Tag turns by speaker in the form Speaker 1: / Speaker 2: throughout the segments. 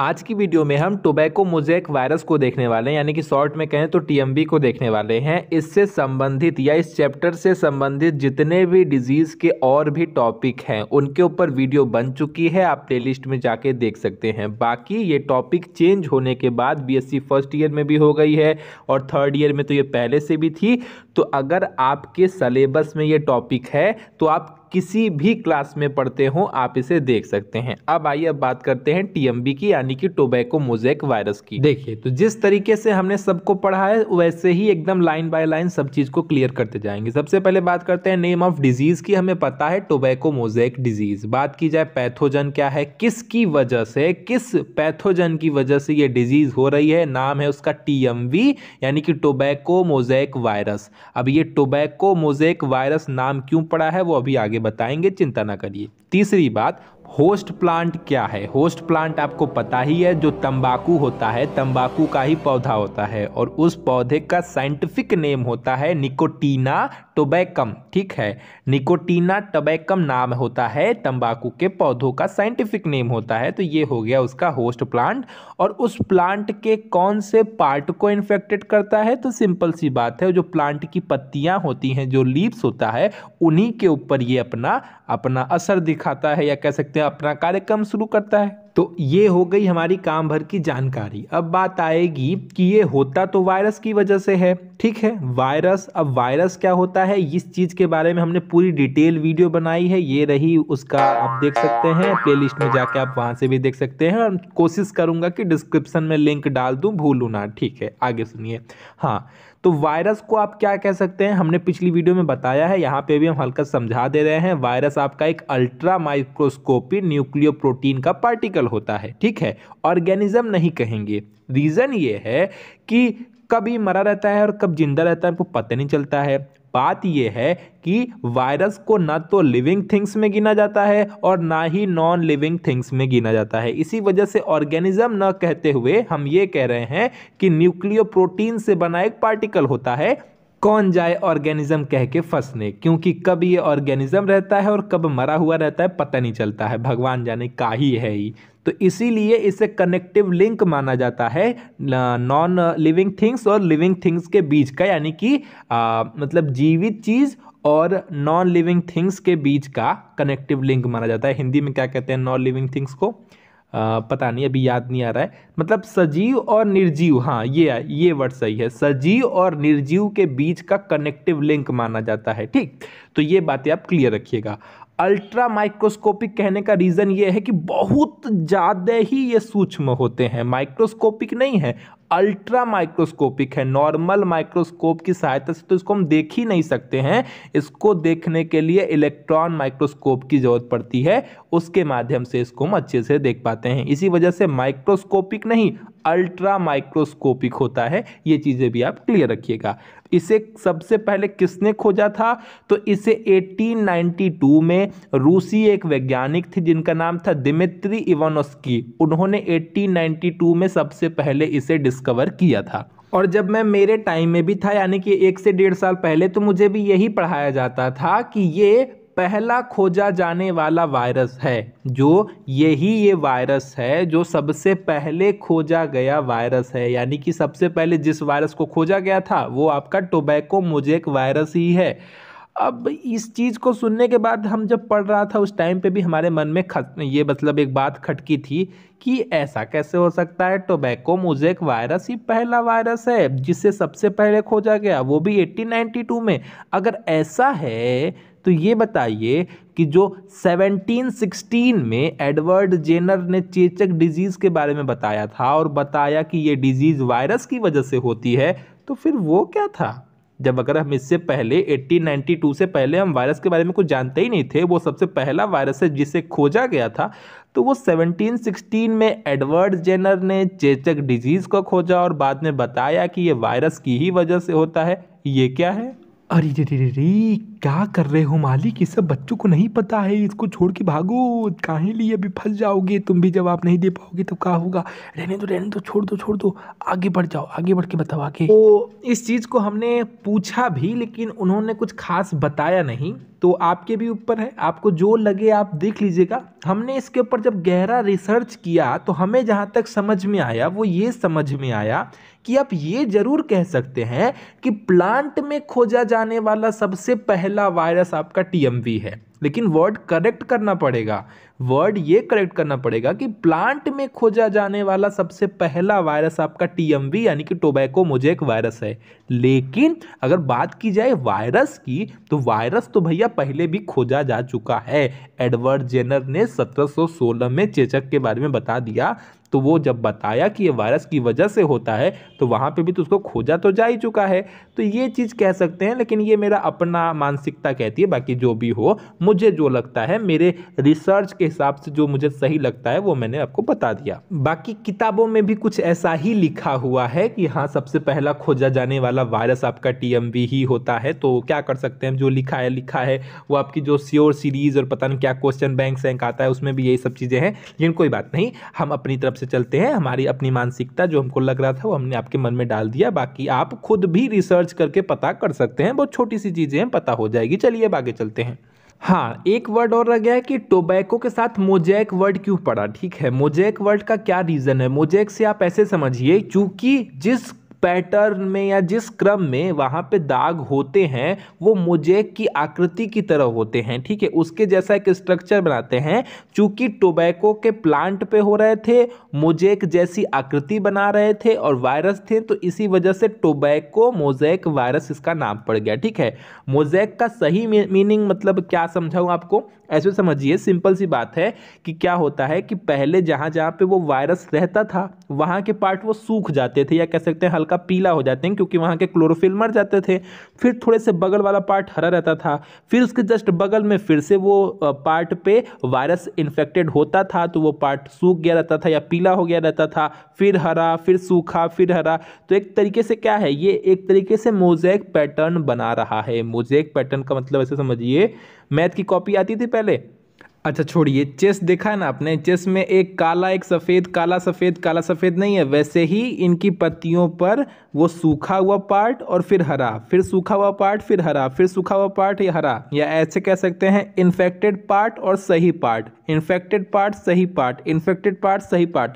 Speaker 1: आज की वीडियो में हम टोबैको मोजेक वायरस को देखने वाले हैं, यानी कि शॉर्ट में कहें तो टीएमबी को देखने वाले हैं। इससे संबंधित या इस चैप्टर से संबंधित जितने भी डिज़ीज़ के और भी टॉपिक हैं, उनके ऊपर वीडियो बन चुकी है, आप प्लेलिस्ट में जाके देख सकते हैं। बाकी ये टॉपिक चेंज होने के बाद बीएससी फ़र्स्ट ईयर में भी हो गई है और थर्ड ईयर में तो ये पहले से भी थी। तो अगर आपके सलेबस में ये टॉपिक है तो आप किसी भी क्लास में पढ़ते हो, आप इसे देख सकते हैं। अब आइए अब बात करते हैं टीएमबी की, यानी कि टोबैको मोजेक वायरस की। देखिए तो जिस तरीके से हमने सबको पढ़ा है, वैसे ही एकदम लाइन बाय लाइन सब चीज़ को क्लियर करते जाएँगे। सबसे पहले बात करते हैं नेम ऑफ़ डिज़ीज़ की, हमें पता है टोबैको मोजेक डिज़ीज़। बात की जाए पैथोजन क्या है, किसकी वजह से, किस पैथोजन की वजह से ये डिज़ीज़ हो रही है, नाम है उसका टीएमवी यानी कि टोबैको मोजेक वायरस। अब ये टोबैको मोजेक वायरस नाम क्यों पड़ा है, वो अभी आगे बताएँगे चिंता ना करिए। तीसरी बात होस्ट प्लांट क्या है? होस्ट प्लांट आपको पता ही है, जो तंबाकू होता है, तंबाकू का ही पौधा होता है और उस पौधे का साइंटिफिक नेम होता है निकोटीना टोबैकम, ठीक है? निकोटीना टोबैकम नाम होता है तंबाकू के पौधों का साइंटिफिक नेम होता है तो ये हो गया उसका होस्ट प्लांट। और उस प्लांट के कौन से पार्ट को इन्फेक्टेड करता है? तो सिंपल सी बात है, जो प्लांट की पत्तियाँ होती हैं, जो लीव्स होता है, उन्हीं के ऊपर ये अपना अपना असर दिखाता है, या कह सकते हैं अपना कार्यक्रम शुरू करता है। तो ये हो गई हमारी काम भर की जानकारी। अब बात आएगी कि ये होता तो वायरस की वजह से है, ठीक है? वायरस, अब वायरस क्या होता है? इस चीज़ के बारे में हमने पूरी डिटेल वीडियो बनाई है। ये रही उसका आप देख सकते हैं, प्लेलिस्ट में जाके आप वहाँ से भी देख सकते हैं। और कोशिश करूँगा कि डिस्क्रिप्शन में लिंक डाल दूँ, भूलू ना, ठीक है? आगे सुनिए। हाँ तो वायरस को आप क्या कह सकते हैं? हमने पिछली वीडियो में बताया है, यहाँ पे भी हम हल्का समझा दे रहे हैं। वायरस आपका एक अल्ट्रा माइक्रोस्कोपी न्यूक्लियो प्रोटीन का पार्टिकल होता है, ठीक है? ऑर्गेनिज्म नहीं कहेंगे। रीज़न ये है कि कभी मरा रहता है और कब ज़िंदा रहता है हमको पता नहीं चलता है। बात यह है कि वायरस को ना तो लिविंग थिंग्स में गिना जाता है और ना ही नॉन लिविंग थिंग्स में गिना जाता है। इसी वजह से ऑर्गेनिज्म न कहते हुए हम ये कह रहे हैं कि न्यूक्लियो प्रोटीन से बना एक पार्टिकल होता है। कौन जाए ऑर्गेनिज्म कह के फंसने? क्योंकि कब ये ऑर्गेनिज्म रहता है और कब मरा हुआ रहता है, पता नहीं चलता है। भगवान जाने का ही है ही। तो इसीलिए इसे कनेक्टिव लिंक माना जाता है नॉन लिविंग थिंग्स और लिविंग थिंग्स के बीच का, यानी कि मतलब जीवित चीज़ और नॉन लिविंग थिंग्स के बीच का कनेक्टिव लिंक माना जाता है। हिंदी में क्या कहते हैं नॉन लिविंग थिंग्स को? पता नहीं, अभी याद नहीं आ रहा है। मतलब सजीव और निर्जीव हाँ ये ये वर्ड सही है। सजीव और निर्जीव के बीच का कनेक्टिव लिंक माना जाता है, ठीक? तो ये बातें आप क्लियर रखिएगा। अल्ट्रा माइक्रोस्कोपिक कहने का रीज़न ये है कि बहुत ज़्यादा ही ये सूक्ष्म होते हैं। माइक्रोस्कोपिक नहीं है अल्ट्रा माइक्रोस्कोपिक है। नॉर्मल माइक्रोस्कोप की सहायता से तो इसको हम देख ही नहीं सकते हैं। इसको देखने के लिए इलेक्ट्रॉन माइक्रोस्कोप की ज़रूरत पड़ती है। उसके माध्यम से इसको हम अच्छे से देख पाते हैं। इसी वजह से माइक्रोस्कोपिक नहीं, अल्ट्रा माइक्रोस्कोपिक होता है। ये चीज़ें भी आप क्लियर रखिएगा। इसे सबसे पहले किसने खोजा था? तो इसे 1892 में रूसी एक वैज्ञानिक थे जिनका नाम था दिमित्री इवानोस्की। उन्होंने 1892 में सबसे पहले इसे डिस्कवर किया था। और जब मैं मेरे टाइम में भी था, यानी कि एक से डेढ़ साल पहले तो मुझे भी यही पढ़ाया जाता था कि ये पहला खोजा जाने वाला वायरस है, जो यही ये वायरस है, जो सबसे पहले खोजा गया वायरस है। यानी कि सबसे पहले जिस वायरस को खोजा गया था, वो आपका टोबैको मोजेक वायरस ही है। अब इस चीज़ को सुनने के बाद हम जब पढ़ रहा था, उस टाइम पे भी हमारे मन में खत, ये मतलब एक बात खटकी थी कि ऐसा कैसे हो सकता है? टोबैको मोजेक वायरस ही पहला वायरस है, जिसे सबसे पहले खोजा गया, वो भी 1892 में। अगर ऐसा है तो ये बताइए कि जो 1716 में एडवर्ड जेनर ने चेचक डिज़ीज़ के बारे में बताया था और बताया कि ये डिज़ीज़ वायरस की वजह से होती है तो फिर वो क्या था? जब अगर हम इससे पहले 1892 से पहले हम वायरस के बारे में कुछ जानते ही नहीं थे, वो सबसे पहला वायरस है जिसे खोजा गया था तो वो 1716 में एडवर्ड जेनर ने चेचक डिज़ीज़ को खोजा और बाद में बताया कि ये वायरस की ही वजह से होता है। ये क्या है? अरे, रे रे रे क्या कर रहे हो मालिक? ये सब बच्चों को नहीं पता है। इसको छोड़ के भागो। काहे लिए अभी फंस जाओगे? तुम भी जवाब नहीं दे पाओगे तो क्या होगा? रहने दो रहने दो, छोड़ दो छोड़ दो। आगे बढ़ जाओ, आगे बढ़ के बताओ, आगे। तो इस चीज़ को हमने पूछा भी, लेकिन उन्होंने कुछ खास बताया नहीं। तो आपके भी ऊपर है। आपको जो लगे आप देख लीजिएगा। हमने इसके ऊपर जब गहरा रिसर्च किया तो हमें जहाँ तक समझ में आया, वो ये समझ में आया कि आप ये ज़रूर कह सकते हैं कि प्लांट में खोजा जाने वाला सबसे पहला वायरस आपका टीएमवी है। लेकिन वर्ड करेक्ट करना पड़ेगा। वर्ड ये करेक्ट करना पड़ेगा कि प्लांट में खोजा जाने वाला सबसे पहला वायरस आपका टीएमवी, यानी कि टोबैको मोजेक वायरस है। लेकिन अगर बात की जाए वायरस की तो वायरस तो भैया पहले भी खोजा जा चुका है। एडवर्ड जेनर ने 1716 में चेचक के बारे में बता दिया। तो वो जब बताया कि ये वायरस की वजह से होता है तो वहाँ पे भी तो उसको खोजा तो जा ही चुका है। तो ये चीज़ कह सकते हैं, लेकिन ये मेरा अपना मानसिकता कहती है, बाकी जो भी हो, मुझे जो लगता है, मेरे रिसर्च के हिसाब से जो मुझे सही लगता है, वो मैंने आपको बता दिया। बाकी किताबों में भी कुछ ऐसा ही लिखा हुआ है कि हाँ सबसे पहला खोजा जाने वाला वायरस आपका टी ही होता है। तो क्या कर सकते हैं? जो लिखा है लिखा है, वो आपकी जो श्योर सीरीज़ और पता नहीं क्या क्वेश्चन बैंक सैंक आता है, उसमें भी यही सब चीज़ें हैं। लेकिन कोई बात नहीं, हम अपनी तरफ़ से चलते हैं। हमारी अपनी मानसिकता जो हमको लग रहा था, वो हमने आपके मन में डाल दिया। बाकी आप खुद भी रिसर्च करके पता कर सकते हैं। बहुत छोटी सी चीज़ें हैं, पता हो जाएगी। चलिए अब आगे चलते हैं। हाँ एक वर्ड और रह गया है कि टोबैको के साथ मोजैक वर्ड क्यों पड़ा? ठीक है मोजैक वर्ड का क्या रीज़न है? मोजैक से आप ऐसे समझिए, चूँकि जिस पैटर्न में या जिस क्रम में वहाँ पे दाग होते हैं, वो मोजेक की आकृति की तरह होते हैं, ठीक है? उसके जैसा एक स्ट्रक्चर बनाते हैं। चूँकि टोबैको के प्लांट पे हो रहे थे मोजेक जैसी आकृति बना रहे थे और वायरस थे तो इसी वजह से टोबैको मोजैक वायरस इसका नाम पड़ गया, ठीक है? मोजैक का सही मीनिंग मतलब क्या समझाऊँ आपको? ऐसे समझिए सिंपल सी बात है कि क्या होता है कि पहले जहाँ जहाँ पे वो वायरस रहता था, वहाँ के पार्ट वो सूख जाते थे या कह सकते हैं हल्का पीला हो जाते हैं क्योंकि वहाँ के क्लोरोफिल मर जाते थे। फिर थोड़े से बगल वाला पार्ट हरा रहता था। फिर उसके जस्ट बगल में फिर से वो पार्ट पे वायरस इन्फेक्टेड होता था तो वो पार्ट सूख गया रहता था या पीला हो गया रहता था। फिर हरा, फिर सूखा, फिर हरा। तो एक तरीके से क्या है, ये एक तरीके से मोजैक पैटर्न बना रहा है। मोजैक पैटर्न का मतलब ऐसे समझिए मैथ की कॉपी आती थी पहले? अच्छा छोड़िए, चेस देखा है ना आपने? चेस में एक काला, एक सफ़ेद, काला सफ़ेद काला, सफ़ेद नहीं है। वैसे ही इनकी पत्तियों पर वो सूखा हुआ पार्ट और फिर हरा, फिर सूखा हुआ पार्ट, फिर हरा, फिर सूखा हुआ पार्ट, या हरा, या ऐसे कह सकते हैं इन्फेक्टेड पार्ट और सही पार्ट इन्फेक्टेड पार्ट सही पार्ट इन्फेक्टेड पार्ट सही पार्ट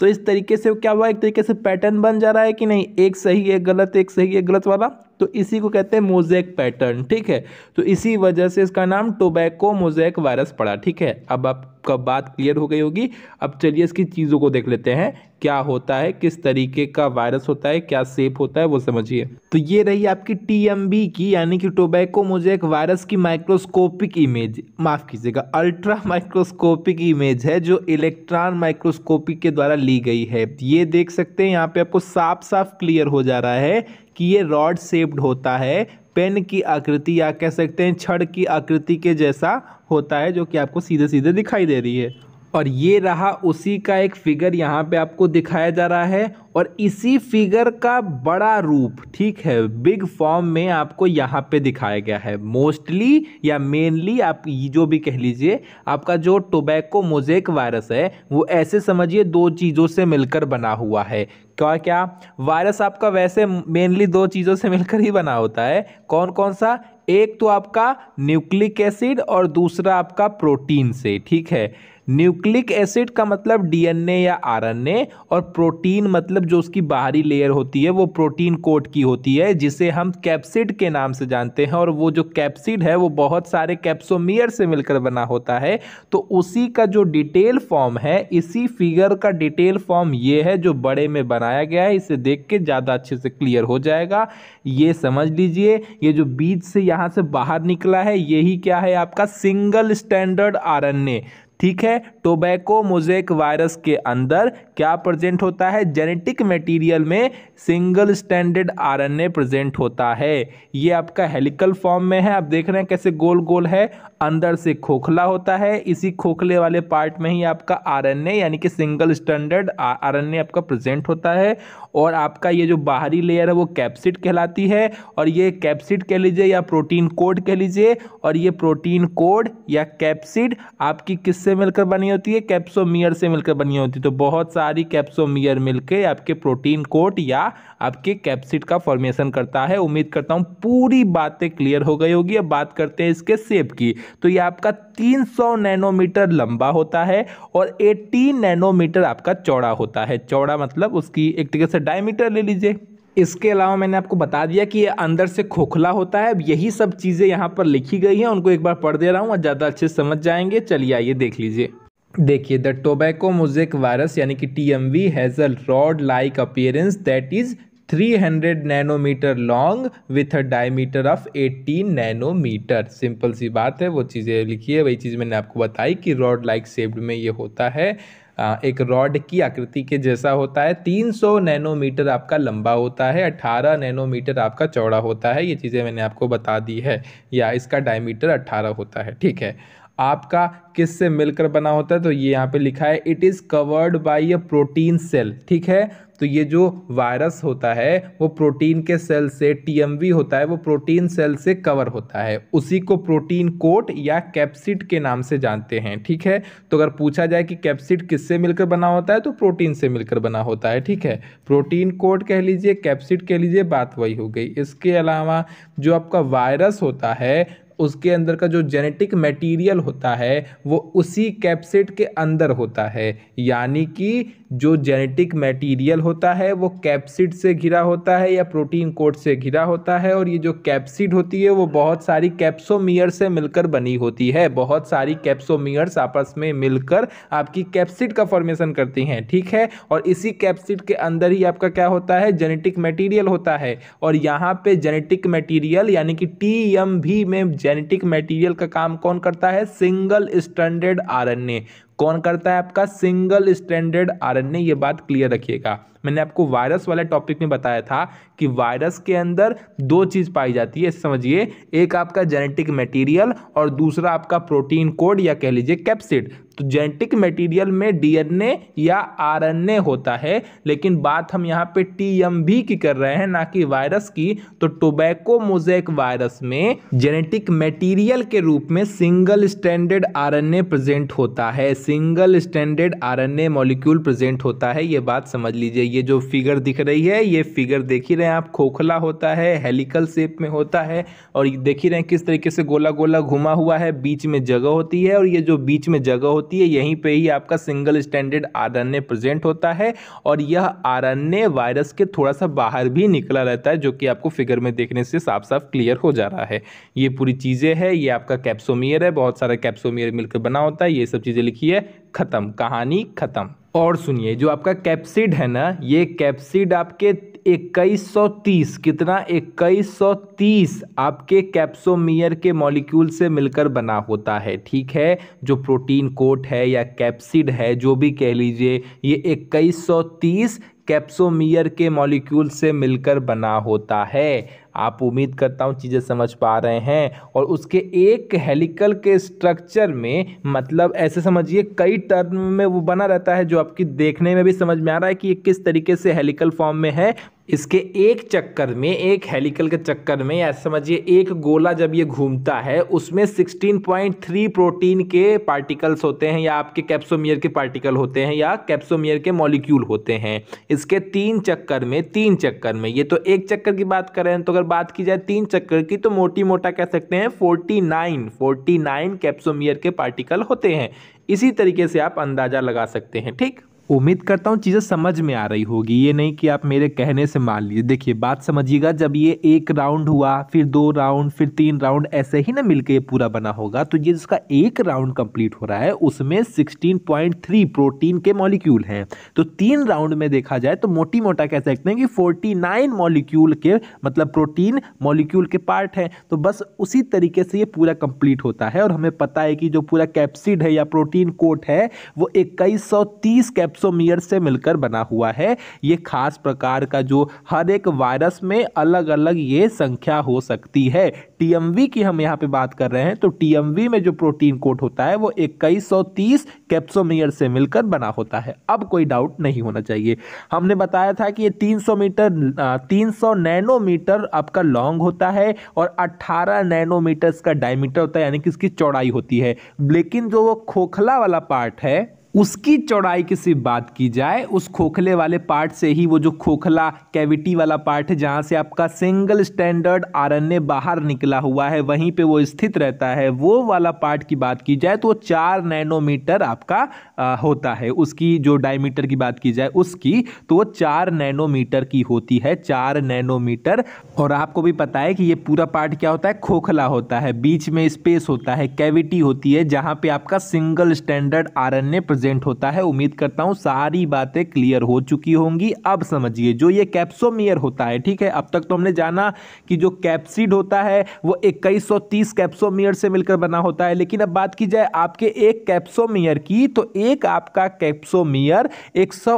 Speaker 1: तो इस तरीके से क्या हुआ? एक तरीके से पैटर्न बन जा रहा है कि नहीं? एक सही, एक गलत, एक सही, एक गलत वाला? तो इसी को कहते हैं मोजेक पैटर्न ठीक है? तो इसी वजह से इसका नाम टोबैको मोजेक वायरस पड़ा, ठीक है? अब आपका बात क्लियर हो गई होगी। अब चलिए इसकी चीज़ों को देख लेते हैं, क्या होता है, किस तरीके का वायरस होता है, क्या सेप होता है, वो समझिए। तो ये रही आपकी टीएमबी की, यानी कि टोबैको मोजेक वायरस की माइक्रोस्कोपिक इमेज माफ़ कीजिएगा अल्ट्रा माइक्रोस्कोपिक इमेज है, जो इलेक्ट्रॉन माइक्रोस्कोपिक के द्वारा ली गई है। ये देख सकते हैं, यहाँ पे आपको साफ़ साफ़ क्लियर हो जा रहा है कि ये रॉड शेप्ड होता है। पेन की आकृति या कह सकते हैं छड़ की आकृति के जैसा होता है, जो कि आपको सीधे सीधे दिखाई दे रही है। और ये रहा उसी का एक फिगर यहाँ पे आपको दिखाया जा रहा है और इसी फिगर का बड़ा रूप, ठीक है बिग फॉर्म में आपको यहाँ पे दिखाया गया है। मोस्टली या मेनली आप ये जो भी कह लीजिए, आपका जो टोबैको मोजेक वायरस है, वो ऐसे समझिए दो चीज़ों से मिलकर बना हुआ है। क्या क्या? वायरस आपका वैसे मेनली दो चीज़ों से मिलकर ही बना होता है। कौन कौन सा? एक तो आपका न्यूक्लिक एसिड और दूसरा आपका प्रोटीन से, ठीक है। न्यूक्लिक एसिड का मतलब डीएनए या आरएनए और प्रोटीन मतलब जो उसकी बाहरी लेयर होती है, वो प्रोटीन कोट की होती है, जिसे हम कैप्सिड के नाम से जानते हैं और वो जो कैप्सिड है, वो बहुत सारे कैप्सोमियर से मिलकर बना होता है। तो उसी का जो डिटेल फॉर्म है, इसी फिगर का डिटेल फॉर्म ये है जो बड़े में बनाया गया है, इसे देख के ज़्यादा अच्छे से क्लियर हो जाएगा। ये समझ लीजिए, ये जो बीज से यहाँ से बाहर निकला है, यही क्या है आपका? Single standard RNA. ठीक है? टोबैको मोजेक वायरस के अंदर क्या प्रेजेंट होता है? जेनेटिक मटेरियल में सिंगल स्टैंडर्ड आरएनए प्रेजेंट होता है। ये आपका हेलिकल फॉर्म में है। आप देख रहे हैं कैसे गोल गोल है। अंदर से खोखला होता है। इसी खोखले वाले पार्ट में ही आपका आरएनए यानी कि सिंगल स्टैंडर्ड आरएनए आपका प्रेजेंट होता है। और आपका ये जो बाहरी लेयर है, वो कैप्सिड कहलाती है। और ये कैप्सिड कह लीजिए या प्रोटीन कोड कह लीजिए। और ये प्रोटीन कोड या कैप्सिड आपकी किससे मिलकर बनी होती है? कैप्सोमियर से मिलकर बनी होती है। तो बहुत सारी कैप्सोमियर मिलकर आपके प्रोटीन कोड या आपके कैप्सिड का फॉर्मेशन करता है। उम्मीद करता हूँ पूरी बातें क्लियर हो गई होगी। अब बात करते हैं इसके सेप की। तो ये आपका 300 नैनोमीटर लंबा होता है और 18 नैनोमीटर आपका चौड़ा होता है। चौड़ा मतलब उसकी एक तरीके से डायमीटर ले लीजिए। इसके अलावा मैंने आपको बता दिया कि ये अंदर से खोखला होता है। अब यही सब चीज़ें यहाँ पर लिखी गई हैं। उनको एक बार पढ़ दे रहा हूँ, और ज़्यादा अच्छे समझ जाएँगे। चलिए आइए देख लीजिए। देखिए द टोबैको मोजेक वायरस यानी कि T M V has a rod like appearance that is 300 nanometre long with a diameter of 18 nanometre simple सी बात है, वो चीज़ें लिखी है, वही चीज़ मैंने आपको बताई कि रॉड लाइक शेप्ड में ये होता है। एक रॉड की आकृति के जैसा होता है 300 नैनोमीटर आपका लंबा होता है 18 नैनोमीटर आपका चौड़ा होता है, ये चीज़ें मैंने आपको बता दी है, या इसका डायमीटर 18 होता है, ठीक है। आपका किससे मिलकर बना होता है? तो ये यहाँ पे लिखा है it is covered by a protein shell ठीक है? तो ये जो वायरस होता है, वो प्रोटीन के सेल से, टीएमवी होता है, वो प्रोटीन सेल से कवर होता है। उसी को प्रोटीन कोट या कैप्सिड के नाम से जानते हैं, ठीक है? तो अगर पूछा जाए कि कैप्सिड किससे मिलकर बना होता है तो प्रोटीन से मिलकर बना होता है, ठीक है? प्रोटीन कोट कह लीजिए, कैप्सिड कह लीजिए, बात वही हो गई। इसके अलावा जो आपका वायरस होता है उसके अंदर का जो जेनेटिक मटेरियल होता है, वो उसी कैप्सिड के अंदर होता है। यानी कि जो जेनेटिक मटेरियल होता है, वो कैप्सिड से घिरा होता है या प्रोटीन कोट से घिरा होता है और ये जो कैप्सिड होती है, वो बहुत सारी कैप्सोमियर से मिलकर बनी होती है। बहुत सारी कैप्सोमियर्स आपस में मिलकर आपकी कैप्सिड का फॉर्मेशन करती हैं, ठीक है? और इसी कैप्सिड के अंदर ही आपका क्या होता है? जेनेटिक मटीरियल होता है। और यहाँ पे जेनेटिक मटीरियल यानी कि टी में जेनेटिक मटेरियल का काम कौन करता है? सिंगल स्टैंडर्ड आरएनए कौन करता है आपका? सिंगल स्टैंडर्ड आरएनए ये बात क्लियर रखिएगा। मैंने आपको वायरस वाले टॉपिक में बताया था कि वायरस के अंदर दो चीज़ पाई जाती है समझिए। एक आपका जेनेटिक मटेरियल और दूसरा आपका प्रोटीन कोड या कह लीजिए कैप्सिड तो जेनेटिक मटेरियल में डीएनए या आरएनए होता है, लेकिन बात हम यहाँ पे टीएमवी की कर रहे हैं, ना कि वायरस की। तो टोबैको मोजेक वायरस में जेनेटिक मटेरियल के रूप में सिंगल स्टैंडर्ड आरएनए प्रेजेंट होता है। Single standard RNA molecule present होता है, ये बात समझ लीजिए। ये जो फिगर दिख रही है, ये फिगर देख ही रहे हैं आप, खोखला होता है हेलिकल शेप में होता है, और देख ही रहे हैं किस तरीके से गोला गोला घुमा हुआ है, बीच में जगह होती है, और ये जो बीच में जगह होती है, यहीं पे ही आपका सिंगल स्टैंडर्ड आरएनए प्रेजेंट होता है, और यह आरएनए वायरस के थोड़ा सा बाहर भी निकला रहता है, जो कि आपको फिगर में देखने से साफ़ साफ़ क्लियर हो जा रहा है। ये पूरी चीज़ें है, ये आपका कैप्सोमियर है, बहुत सारा कैप्सोमियर मिलकर बना होता है, ये सब चीज़ें लिखी है। ख़त्म। कहानी ख़त्म। और सुनिए, जो आपका कैप्सिड है ना, ये कैप्सिड आपके 2130 कितना? 2130 आपके कैप्सोमियर के मॉलिक्यूल से मिलकर बना होता है, ठीक है? जो प्रोटीन कोट है या कैप्सिड है, जो भी कह लीजिए, ये 2130 कैप्सोमियर के मॉलिक्यूल से मिलकर बना होता है। आप उम्मीद करता हूँ चीज़ें समझ पा रहे हैं और उसके एक हेलिकल के स्ट्रक्चर में मतलब ऐसे समझिए, कई टर्म में वो बना रहता है जो आपकी देखने में भी समझ में आ रहा है कि ये किस तरीके से हेलिकल फॉर्म में है। इसके एक चक्कर में, एक हेलिकल के चक्कर में, या समझिए एक गोला जब ये घूमता है, उसमें 16.3 प्रोटीन के पार्टिकल्स होते हैं, या आपके कैप्सोमियर के पार्टिकल होते हैं, या कैप्सोमियर के मॉलिक्यूल होते हैं। इसके तीन चक्कर में, तीन चक्कर में, ये तो एक चक्कर की बात करें तो अगर बात की जाए तीन चक्कर की तो मोटी मोटा कह सकते हैं 49 49 कैप्सोमियर के पार्टिकल होते हैं। इसी तरीके से आप अंदाज़ा लगा सकते हैं, ठीक? उम्मीद करता हूँ चीज़ें समझ में आ रही होगी। ये नहीं कि आप मेरे कहने से मान लीजिए। देखिए, बात समझिएगा, जब ये एक राउंड हुआ, फिर दो राउंड, फिर तीन राउंड, ऐसे ही ना मिलके ये पूरा बना होगा। तो ये जिसका एक राउंड कंप्लीट हो रहा है, उसमें 16.3 प्रोटीन के मॉलिक्यूल हैं। तो तीन राउंड में देखा जाए तो मोटी मोटा कह सकते हैं कि 49 मॉलिक्यूल के मतलब प्रोटीन मॉलिक्यूल के पार्ट हैं। तो बस उसी तरीके से ये पूरा कंप्लीट होता है और हमें पता है कि जो पूरा कैप्सिड है या प्रोटीन कोट है, वो इक्कीस कैप्स कैप्सोमियर से मिलकर बना हुआ है। ये खास प्रकार का जो हर एक वायरस में अलग अलग ये संख्या हो सकती है। टीएमवी की हम यहाँ पे बात कर रहे हैं तो टीएमवी में जो प्रोटीन कोड होता है, वो 2130 कैप्सोमियर से मिलकर बना होता है। अब कोई डाउट नहीं होना चाहिए। हमने बताया था कि ये 300 मीटर 300 नैनोमीटर आपका लॉन्ग होता है और 18 नैनोमीटर का डायमीटर होता है, यानी कि इसकी चौड़ाई होती है। लेकिन जो वो खोखला वाला पार्ट है उसकी चौड़ाई की सिर्फ़ बात की जाए उस खोखले वाले पार्ट से ही वो जो खोखला कैविटी वाला पार्ट है जहाँ से आपका सिंगल स्टैंडर्ड आरएनए बाहर निकला हुआ है वहीं पे वो स्थित रहता है वो वाला पार्ट की बात की जाए तो वो चार नैनोमीटर आपका आ, होता है। उसकी जो डायमीटर की बात की जाए उसकी तो वो चार नैनोमीटर की होती है चार नैनोमीटर। और आपको भी पता है कि ये पूरा पार्ट क्या होता है? खोखला होता है। बीच में स्पेस होता है कैविटी होती है जहाँ पे आपका सिंगल स्टैंडर्ड आर प्रेजेंट होता है। उम्मीद करता हूँ सारी बातें क्लियर हो चुकी होंगी। अब समझिए, जो ये कैप्सोमियर होता है, ठीक है? अब तक तो हमने जाना कि जो कैप्सिड होता है, वो इक्कीस सौ कैप्सोमियर से मिलकर बना होता है। लेकिन अब बात की जाए आपके एक कैप्सोमियर की तो एक आपका कैप्सोमियर एक सौ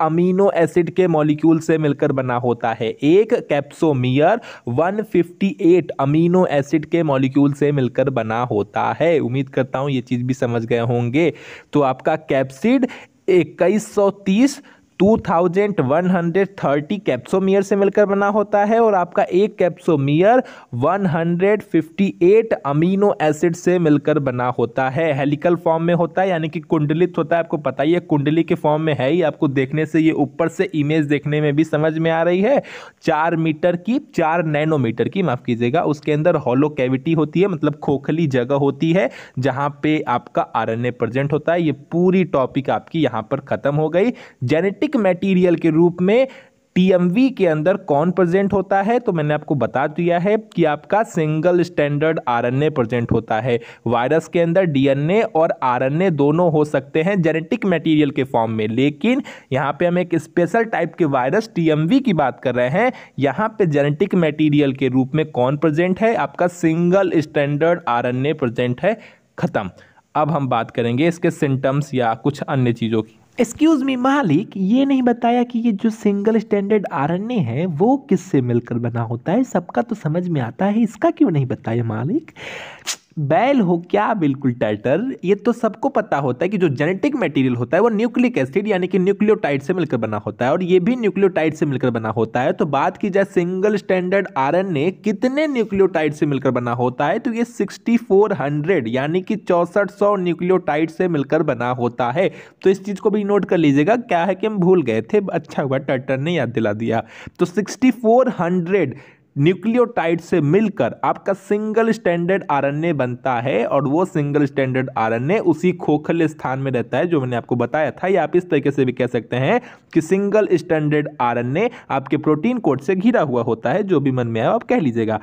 Speaker 1: अमीनो एसिड के मॉलिक्यूल से मिलकर बना होता है। एक कैप्सोमियर 158 अमीनो एसिड के मॉलिक्यूल से मिलकर बना होता है। उम्मीद करता हूँ ये चीज़ भी समझ गए होंगे तो आपका कैप्सिड इक्कीस सौ तीस 2130 कैप्सोमियर से मिलकर बना होता है और आपका एक कैप्सोमियर 158 अमीनो एसिड से मिलकर बना होता है। हेलिकल फॉर्म में होता है, यानी कि कुंडलित होता है। आपको पता ही है, कुंडली के फॉर्म में है ही। आपको देखने से, ये ऊपर से इमेज देखने में भी समझ में आ रही है। चार मीटर की, चार नैनोमीटर की, माफ़ कीजिएगा, उसके अंदर हॉलो कैविटी होती है मतलब खोखली जगह होती है, जहाँ पे आपका आरएनए प्रेजेंट होता है। ये पूरी टॉपिक आपकी यहाँ पर खत्म हो गई। जेनेटिक जेनेटिक मटेरियल के रूप में टीएमवी के अंदर कौन प्रेजेंट होता है? तो मैंने आपको बता दिया है कि आपका सिंगल स्टैंडर्ड आरएनए प्रेजेंट होता है। वायरस के अंदर डीएनए और आरएनए दोनों हो सकते हैं जेनेटिक मटेरियल के फॉर्म में। लेकिन यहाँ पे हम एक स्पेशल टाइप के वायरस टीएमवी की बात कर रहे हैं। यहाँ पे जेनेटिक मटेरियल के रूप में कौन प्रेजेंट है? आपका सिंगल स्टैंडर्ड आरएनए प्रेजेंट है। खत्म। अब हम बात करेंगे इसके सिम्टम्स या कुछ अन्य चीज़ों की। एक्सक्यूज मी मालिक ये नहीं बताया कि ये जो सिंगल स्टैंडर्ड आरएनए है, वो किससे मिलकर बना होता है? सबका तो समझ में आता है, इसका क्यों नहीं बताया, मालिक? बैल हो क्या? बिल्कुल टैटर ये तो सबको पता होता है कि जो जेनेटिक मटेरियल होता है, वो न्यूक्लिक एसिड यानी कि न्यूक्लियोटाइड से मिलकर बना होता है, और ये भी न्यूक्लियोटाइड से मिलकर बना होता है। तो बात की जाए सिंगल स्टैंडर्ड आरएनए कितने न्यूक्लियोटाइड से मिलकर बना होता है? तो ये 6400 यानी कि चौसठ न्यूक्लियोटाइड से मिलकर बना होता है। तो इस चीज़ को भी नोट कर लीजिएगा, क्या है कि हम भूल गए थे? अच्छा हुआ टटर ने याद दिला दिया। तो सिक्सटी न्यूक्लियोटाइड से मिलकर आपका सिंगल स्टैंडर्ड आरएनए बनता है और वो सिंगल स्टैंडर्ड आरएनए उसी खोखले स्थान में रहता है, जो मैंने आपको बताया था। या आप इस तरीके से भी कह सकते हैं कि सिंगल स्टैंडर्ड आरएनए आपके प्रोटीन कोड से घिरा हुआ होता है, जो भी मन में आए आप कह लीजिएगा।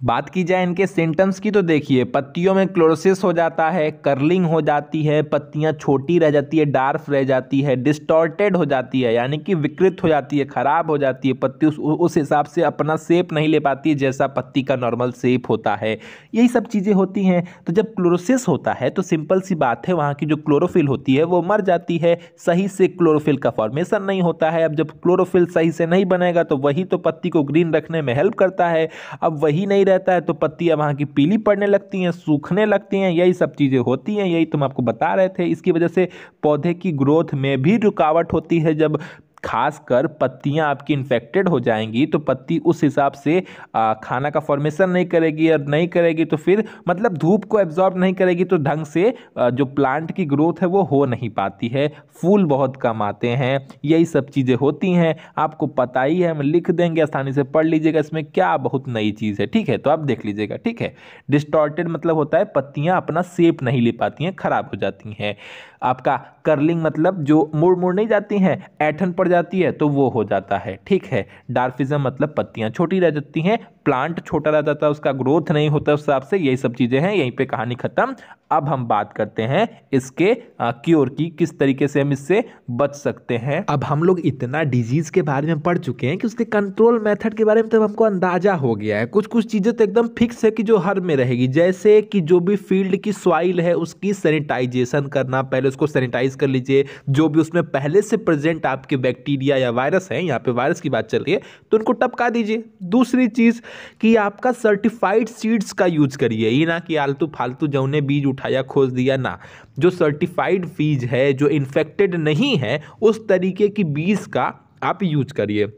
Speaker 1: बात की जाए इनके सिम्टम्स की तो देखिए, पत्तियों में क्लोरोसिस हो जाता है कर्लिंग हो जाती है, पत्तियाँ छोटी रह जाती है डार्क रह जाती है डिस्टॉर्टेड हो जाती है, यानी कि विकृत हो जाती है, खराब हो जाती है, पत्ती उस उस हिसाब से अपना सेप नहीं ले पाती जैसा पत्ती का नॉर्मल सेप होता है। यही सब चीज़ें होती हैं। तो जब क्लोरोसिस होता है तो सिंपल सी बात है, वहाँ की जो क्लोरोफिल होती है, वो मर जाती है, सही से क्लोरोफिल का फॉर्मेशन नहीं होता है। अब जब क्लोरोफिल सही से नहीं बनेगा तो वही तो पत्ती को ग्रीन रखने में हेल्प करता है। अब वही नहीं रहता है तो पत्तियाँ वहाँ की पीली पड़ने लगती हैं, सूखने लगती हैं, यही सब चीज़ें होती हैं, यही तुम आपको बता रहे थे। इसकी वजह से पौधे की ग्रोथ में भी रुकावट होती है जब खासकर पत्तियाँ आपकी इन्फेक्टेड हो जाएँगी तो पत्ती उस हिसाब से आ, खाना का फॉर्मेशन नहीं करेगी और नहीं करेगी तो फिर मतलब धूप को एब्जॉर्ब नहीं करेगी तो ढंग से आ, जो प्लांट की ग्रोथ है वो हो नहीं पाती है। फूल बहुत कम आते हैं यही सब चीज़ें होती हैं। आपको पता ही है हम लिख देंगे आसानी से पढ़ लीजिएगा इसमें क्या बहुत नई चीज़ है ठीक है? तो आप देख लीजिएगा ठीक है? डिस्टॉर्टेड मतलब होता है पत्तियाँ अपना सेप नहीं ले पाती हैं खराब हो जाती हैं। आपका कर्लिंग मतलब जो मुड़ मुड़ नहीं जाती हैं, ऐठन पड़ जाती है तो वो हो जाता है। ठीक है? डार्फिज्म मतलब पत्तियाँ छोटी रह जाती हैं प्लांट छोटा रह जाता है, उसका ग्रोथ नहीं होता उस हिसाब से, यही सब चीज़ें हैं, यहीं पे कहानी खत्म। अब हम बात करते हैं इसके क्योर की, किस तरीके से हम इससे बच सकते हैं। अब हम लोग इतना डिज़ीज़ के बारे में पढ़ चुके हैं कि उसके कंट्रोल मेथड के बारे में तो हमको अंदाज़ा हो गया है। कुछ कुछ चीज़ें तो एकदम फिक्स है कि जो हर में रहेगी, जैसे कि जो भी फ़ील्ड की सॉइल है, उसकी सैनिटाइजेशन करना, पहले उसको सैनिटाइज कर लीजिए। जो भी उसमें पहले से प्रेजेंट आपके बैक्टीरिया या वायरस है, यहाँ पे वायरस की बात चल रही है तो उनको टपका दीजिए। दूसरी चीज़ कि आपका सर्टिफाइड सीड्स का यूज़ करिए। ये ना कि आलतू फालतू जौने बीज उठाया, खोज दिया, ना। जो सर्टिफाइड बीज है, जो इन्फेक्टेड नहीं है, उस तरीके की बीज का आप यूज़ करिए।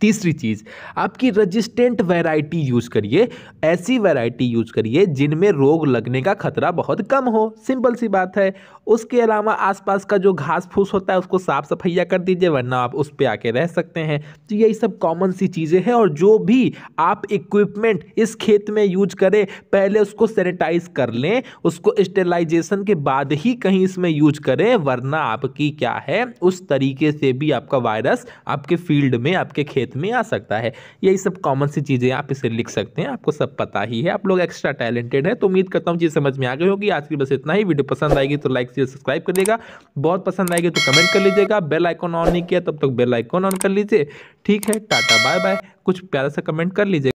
Speaker 1: तीसरी चीज़, आपकी रजिस्टेंट वैरायटी यूज़ करिए, ऐसी वैरायटी यूज़ करिए जिनमें रोग लगने का खतरा बहुत कम हो। सिंपल सी बात है। उसके अलावा आसपास का जो घास फूस होता है, उसको साफ़ सफैया कर दीजिए, वरना आप उस पर आके रह सकते हैं। तो यही सब कॉमन सी चीज़ें हैं और जो भी आप इक्विपमेंट इस खेत में यूज़ करें, पहले उसको सैनिटाइज कर लें, उसको स्टेलाइजेशन के बाद ही कहीं इसमें यूज़ करें, वरना आपकी क्या है, उस तरीके से भी आपका वायरस आपके फ़ील्ड में, आपके खेत खेत में आ सकता है। यही सब कॉमन सी चीज़ें आप इसे लिख सकते हैं, आपको सब पता ही है। आप लोग एक्स्ट्रा टैलेंटेड है तो उम्मीद करता हूँ चीज़ समझ में आ गई होगी। आज की बस इतना ही। वीडियो पसंद आएगी तो लाइक शेयर सब्सक्राइब करिएगा बहुत पसंद आएगी तो कमेंट कर लीजिएगा। बेल आइकॉन ऑन नहीं किया, तब तक बेल आइकॉन ऑन कर लीजिए। ठीक है, टाटा बाय बाय कुछ प्यारा सा कमेंट कर लीजिए।